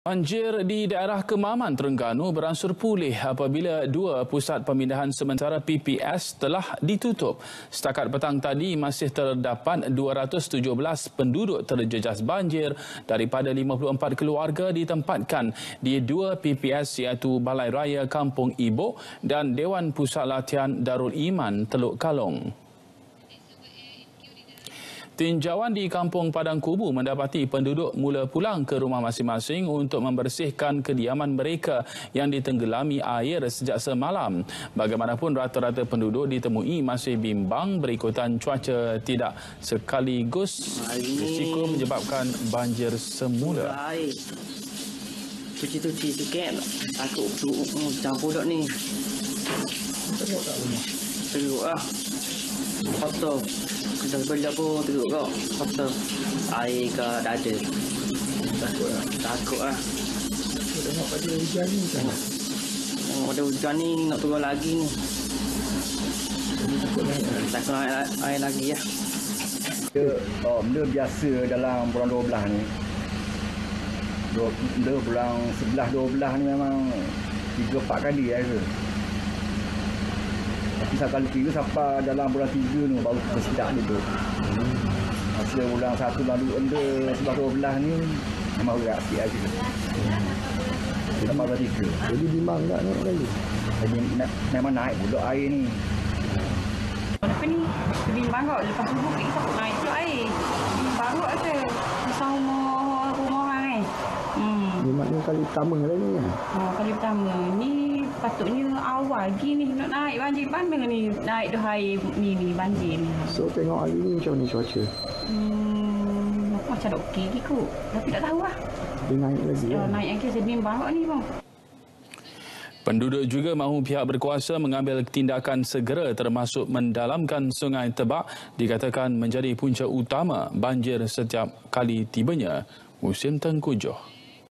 Banjir di daerah Kemaman, Terengganu beransur pulih apabila dua pusat pemindahan sementara PPS telah ditutup. Setakat petang tadi masih terdapat 217 penduduk terjejas banjir daripada 54 keluarga ditempatkan di dua PPS iaitu Balai Raya Kampung Ibo dan Dewan Pusat Latihan Darul Iman Teluk Kalong. Tinjauan di Kampung Padang Kubu mendapati penduduk mula pulang ke rumah masing-masing untuk membersihkan kediaman mereka yang ditenggelami air sejak semalam. Bagaimanapun rata-rata penduduk ditemui masih bimbang berikutan cuaca tidak sekaligus risiko menyebabkan banjir semula. Cuci-cuci sikit, takut campur ni. Teruk tak rumah? Teruk lah. Kotor. Beli pun teruk kau. Kotor. Air ke dada. Takut lah. Takut lah. Tengok pada hujan ni kan. Oh, pada hujan ni nak turun lagi ni. Takut naik air lagi ya. Dia, oh, benda biasa dalam bulan 12 ni. Benda bulan 11 12 ni memang 3 4 kali air. Tapi satu kali kira sampai dalam bulan 3 ni baru bersedak dulu. Hmm. Masa bulan 1 lalu enda 11 12 ni memang berat sikit aja. Sampai bulan 3. Jadi bimbang tak nak kali? Jadi memang naik pula air ni. Apa ni? Bimbang kau lepas subuh kita takut naik pula air. Baru ada. Pasal rumah rumah orang eh. Hmm. Ni maknanya kali pertama lah ni kan? Oh, kali pertama. Ni patutnya awal lagi ni nak naik banjir mana ni naik dah air ni ni banjir ni. So tengok hari ni macam ni cuaca? Hmm, macam dah okey kot. Tapi tak tahu lah. Dia naik lagi ya? Naik lagi saya bimbang kot ni bang. Penduduk juga mahu pihak berkuasa mengambil tindakan segera termasuk mendalamkan sungai Tebak dikatakan menjadi punca utama banjir setiap kali tibanya musim tengkujuh.